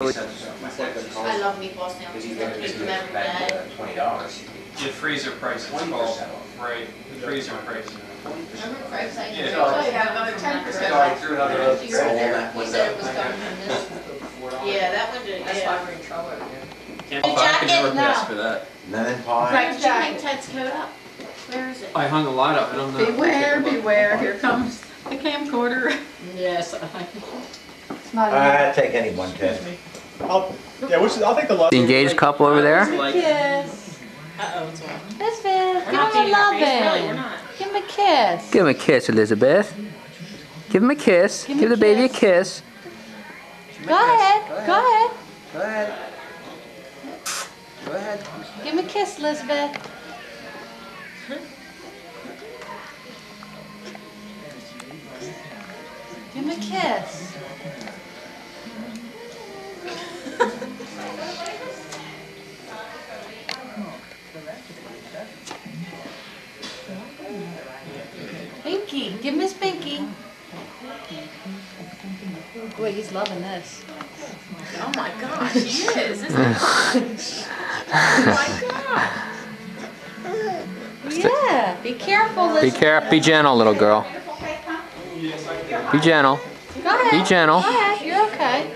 I love meatball sandwiches. I eat them. Uh, twenty dollars. The freezer price is called, right, the freezer price. Remember Craig saying? Yeah. Oh, you have another ten percent off. You were there. He said it was coming from this. Yeah, that one did, That's why yeah. we're in trouble again. Can't Hey, back in jacket, your no. pass for that. Lemon pie. Craig, did you hang Ted's coat up? Where is it? I hung a lot up, I don't know. Beware, beware, here comes the camcorder. Yes. It's not I take any one, Ted. I'll, yeah, which, I'll take the left. The engaged couple over there? Kiss. Uh-oh, it's on. Elizabeth, We're give not him a being face, really, we're loving. not. Give him a kiss. Give him a kiss, Elizabeth. Give him a kiss. Give Give a the baby a kiss. kiss. Go ahead, go ahead. Go ahead. Go ahead. Give him a kiss, Elizabeth. Give him a kiss. Pinky, give him his pinky. Boy, he's loving this. Oh my gosh, he is, isn't he? Oh Yeah, be careful, Be careful. Be gentle, little girl. Be gentle. Go ahead. Be gentle. Go ahead, you're okay.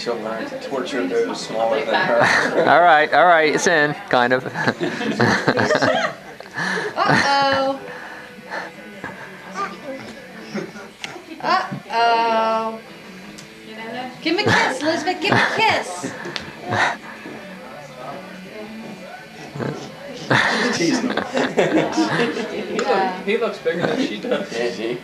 She'll learn to torture those smaller than her. All right, all right. It's in, kind of. Uh-oh. Uh-oh. Give him a kiss, Elizabeth, give him a kiss. Teasing him. Yeah. He looks bigger than she does. Yeah, see?